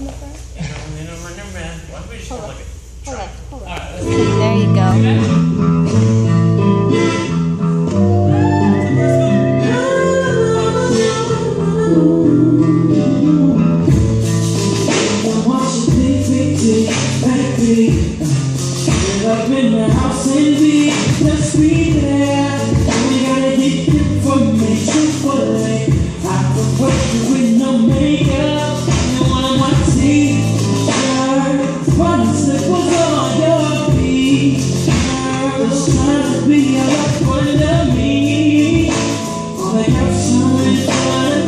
And man. Why don't we just. There you go. In the house and be be a part me. All I have to is what